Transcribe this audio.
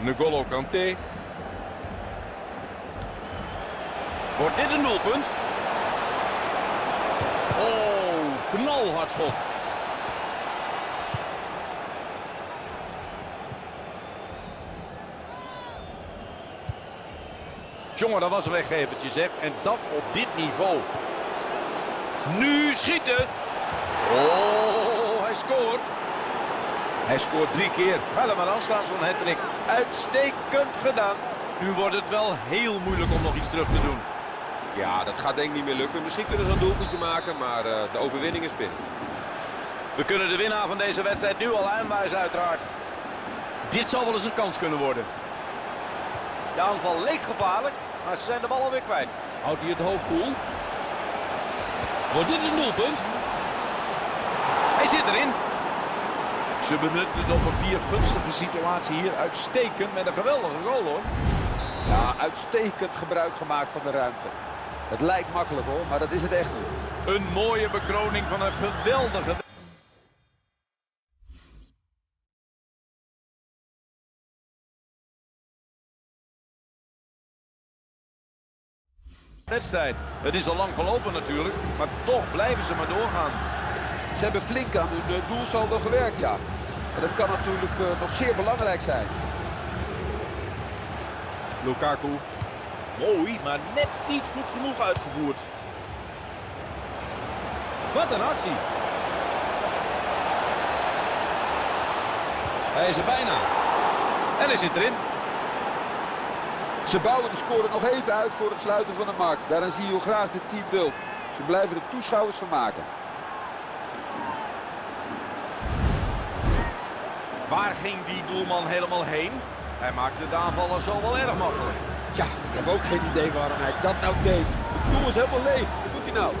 N'Golo Kanté. Wordt dit een doelpunt? Oh, knalhard schot. Jongen, dat was een weggevertje zeg. En dat op dit niveau. Nu schieten. Oh, hij scoort. Hij scoort drie keer. Ga er maar aan staan, zo'n hattrick. Uitstekend gedaan. Nu wordt het wel heel moeilijk om nog iets terug te doen. Ja, dat gaat denk ik niet meer lukken. Misschien kunnen ze een doelpuntje maken, maar uh, de overwinning is binnen. We kunnen de winnaar van deze wedstrijd nu al aanwijzen uiteraard. Dit zou wel eens een kans kunnen worden. De aanval leek gevaarlijk, maar ze zijn de bal alweer kwijt. Houdt hij het hoofd koel? Wordt dit een doelpunt? Hij zit erin. Ze benutten de op papier gunstige situatie hier uitstekend met een geweldige goal hoor. Ja, uitstekend gebruik gemaakt van de ruimte. Het lijkt makkelijk hoor, maar dat is het echt niet. Een mooie bekroning van een geweldige wedstrijd. Het is al lang gelopen natuurlijk, maar toch blijven ze maar doorgaan. Ze hebben flink aan hun doelsaldo gewerkt, ja. En dat kan natuurlijk uh, nog zeer belangrijk zijn. Lukaku. Mooi, maar net niet goed genoeg uitgevoerd. Wat een actie. Hij is er bijna. En hij zit erin. Ze bouwen de score nog even uit voor het sluiten van de markt. Daarin zie je hoe graag dit team wil. Ze blijven de toeschouwers vermaken. Waar ging die doelman helemaal heen? Hij maakte de aanvaller zo wel erg makkelijk. Ja, ik heb ook geen idee waarom hij dat nou deed. De doel is helemaal leeg. Wat doet hij nou?